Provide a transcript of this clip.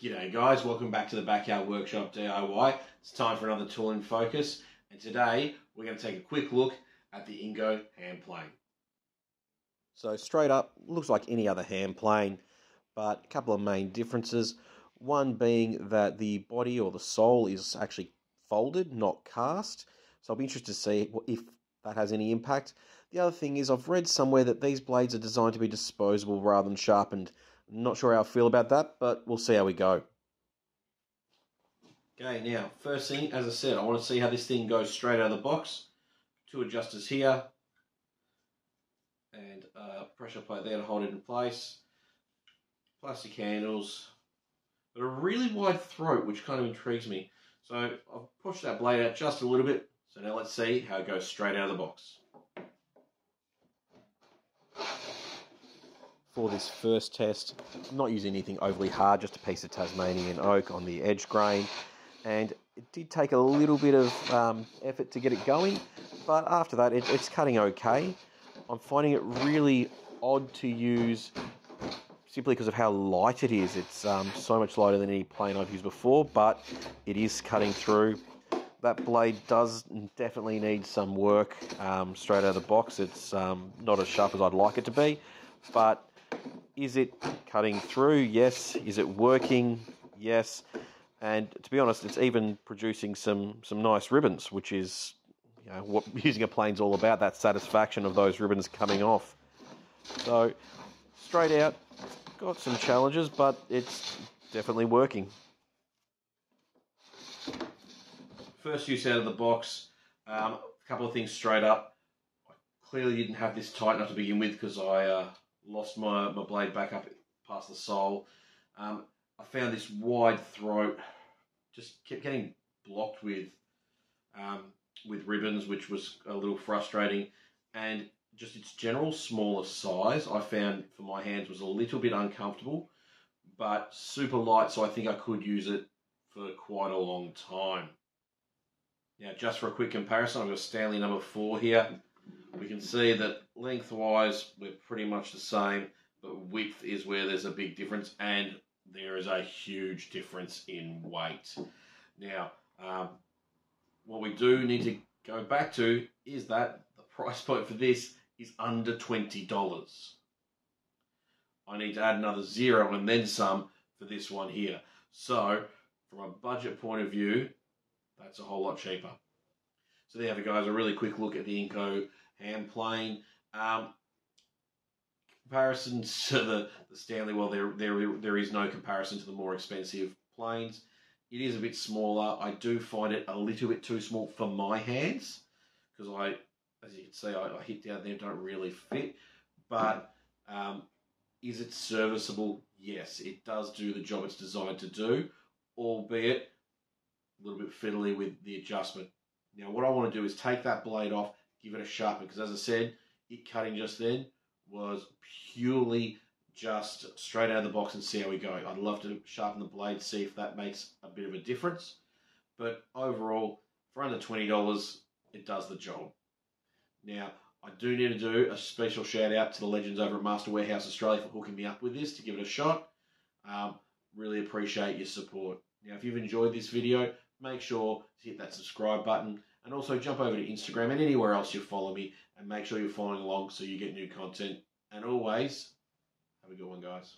G'day guys, welcome back to the Backyard Workshop DIY. It's time for another tool in focus and today we're going to take a quick look at the Ingco hand plane. So straight up, looks like any other hand plane, but a couple of main differences. One being that the body or the sole is actually folded, not cast. So I'll be interested to see if that has any impact. The other thing is I've read somewhere that these blades are designed to be disposable rather than sharpened. Not sure how I feel about that, but we'll see how we go. Okay, now, first thing, as I said, I want to see how this thing goes straight out of the box. Two adjusters here, and a pressure plate there to hold it in place. Plastic handles, but a really wide throat, which kind of intrigues me. So I've pushed that blade out just a little bit. So now let's see how it goes straight out of the box. For this first test. I'm not using anything overly hard, just a piece of Tasmanian oak on the edge grain. And it did take a little bit of um, effort to get it going, but after that, it, it's cutting okay. I'm finding it really odd to use simply because of how light it is. It's um, so much lighter than any plane I've used before, but it is cutting through. That blade does definitely need some work um, straight out of the box. It's um, not as sharp as I'd like it to be, but is it cutting through? Yes. Is it working? Yes. And to be honest, it's even producing some some nice ribbons, which is you know, what using a plane's all about. That satisfaction of those ribbons coming off. So straight out, got some challenges, but it's definitely working. First use out of the box. Um, a couple of things straight up. I clearly didn't have this tight enough to begin with because I uh, lost my, my blade back up past the sole. Um, I found this wide throat just kept getting blocked with um, with ribbons, which was a little frustrating, and just its general smaller size I found for my hands was a little bit uncomfortable, but super light, so I think I could use it for quite a long time. Now, just for a quick comparison, I've got Stanley number four here we can see that lengthwise we're pretty much the same, but width is where there's a big difference, and there is a huge difference in weight. Now, um, what we do need to go back to is that the price point for this is under $20. I need to add another zero and then some for this one here. So, from a budget point of view, that's a whole lot cheaper. So there you have it, guys. A really quick look at the Ingco hand plane. Um, to the, the Stanley, well, there, there, there is no comparison to the more expensive planes. It is a bit smaller. I do find it a little bit too small for my hands because I, as you can see, I, I hit down there, don't really fit. But um, is it serviceable? Yes, it does do the job it's designed to do, albeit a little bit fiddly with the adjustment. Now, what I want to do is take that blade off give it a sharpen because as I said, cutting just then was purely just straight out of the box and see how we go. I'd love to sharpen the blade, see if that makes a bit of a difference. But overall, for under $20, it does the job. Now, I do need to do a special shout out to the legends over at Master Warehouse Australia for hooking me up with this to give it a shot. Um, really appreciate your support. Now, if you've enjoyed this video, make sure to hit that subscribe button and also jump over to Instagram and anywhere else you follow me and make sure you're following along so you get new content. And always, have a good one, guys.